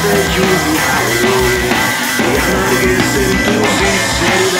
that you will be. The heart is